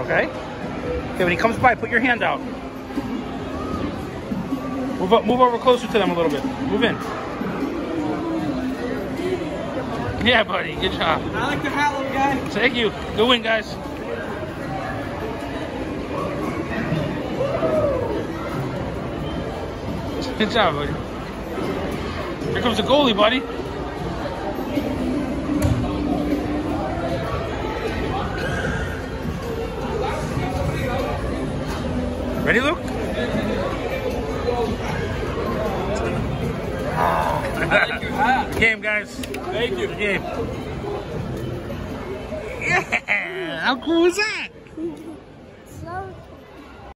Okay? Okay, when he comes by, put your hand out. Move up, move over closer to them a little bit. Move in. Yeah, buddy. Good job. I like the hat, little guy. Thank you. Good win, guys. Good job, buddy. Here comes the goalie, buddy. Ready, Luke? game, guys. Thank you. Game. Yeah. How cool is that? So